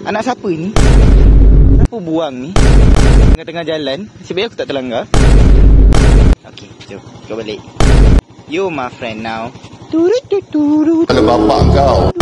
Anak siapa ni? Kenapa buang ni? Tengah-tengah jalan. Sebab aku tak terlanggar. Okey, jom. Kau balik. You my friend now. Turut turut. Ada bapak kau.